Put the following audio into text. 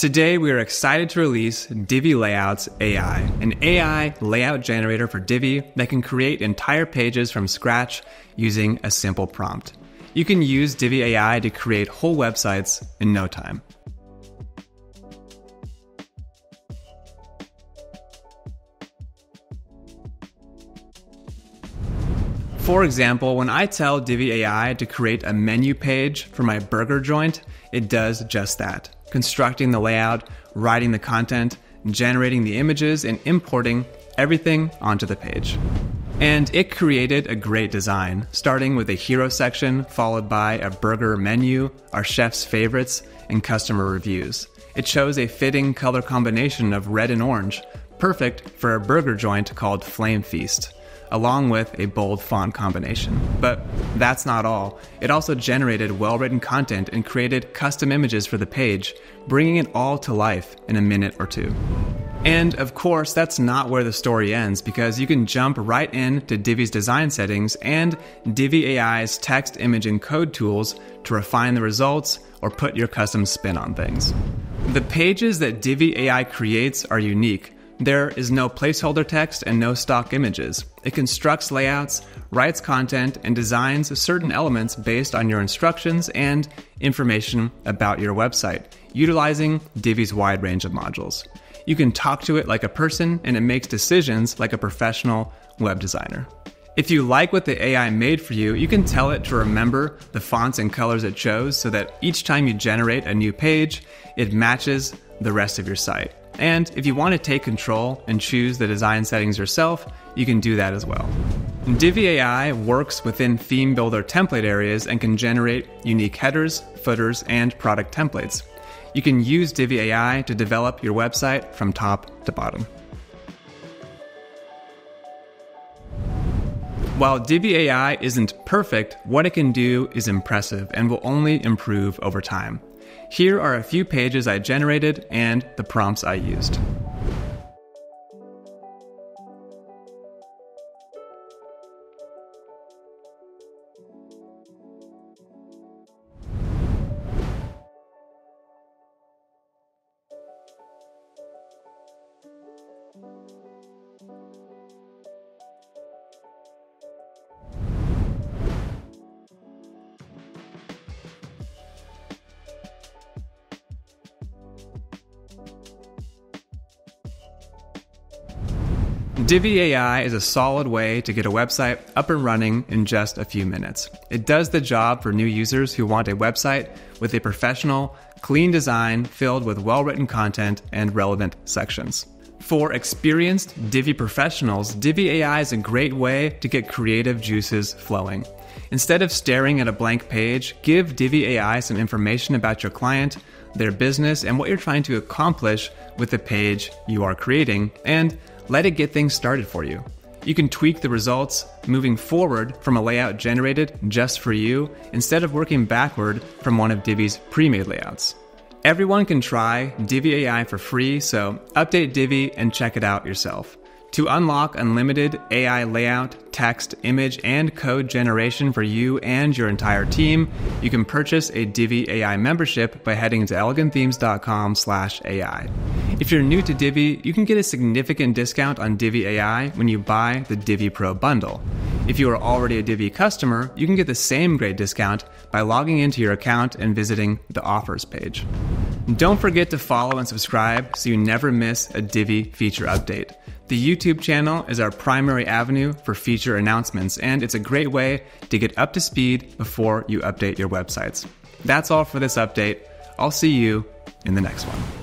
Today, we are excited to release Divi Layouts AI, an AI layout generator for Divi that can create entire pages from scratch using a simple prompt. You can use Divi AI to create whole websites in no time. For example, when I tell Divi AI to create a menu page for my burger joint, it does just that constructing the layout, writing the content, generating the images, and importing everything onto the page. And it created a great design, starting with a hero section, followed by a burger menu, our chef's favorites, and customer reviews. It chose a fitting color combination of red and orange, perfect for a burger joint called Flame Feast along with a bold font combination. But that's not all. It also generated well written content and created custom images for the page, bringing it all to life in a minute or two. And of course, that's not where the story ends because you can jump right in to Divi's design settings and Divi AI's text, image, and code tools to refine the results or put your custom spin on things. The pages that Divi AI creates are unique there is no placeholder text and no stock images. It constructs layouts, writes content, and designs certain elements based on your instructions and information about your website, utilizing Divi's wide range of modules. You can talk to it like a person, and it makes decisions like a professional web designer. If you like what the AI made for you, you can tell it to remember the fonts and colors it chose so that each time you generate a new page, it matches the rest of your site. And if you want to take control and choose the design settings yourself, you can do that as well. Divi AI works within theme builder template areas and can generate unique headers, footers, and product templates. You can use Divi AI to develop your website from top to bottom. While Divi AI isn't perfect, what it can do is impressive and will only improve over time. Here are a few pages I generated and the prompts I used. Divi AI is a solid way to get a website up and running in just a few minutes. It does the job for new users who want a website with a professional, clean design filled with well written content and relevant sections. For experienced Divi professionals, Divi AI is a great way to get creative juices flowing. Instead of staring at a blank page, give Divi AI some information about your client, their business, and what you're trying to accomplish with the page you are creating, and let it get things started for you. You can tweak the results moving forward from a layout generated just for you instead of working backward from one of Divi's pre made layouts. Everyone can try Divi AI for free, so update Divi and check it out yourself. To unlock unlimited AI layout, text, image, and code generation for you and your entire team, you can purchase a Divi AI membership by heading to elegantthemes.com/ai. If you're new to Divi, you can get a significant discount on Divi AI when you buy the Divi Pro bundle. If you are already a Divi customer, you can get the same great discount by logging into your account and visiting the offers page. Don't forget to follow and subscribe so you never miss a Divi feature update. The YouTube channel is our primary avenue for feature announcements, and it's a great way to get up to speed before you update your websites. That's all for this update. I'll see you in the next one.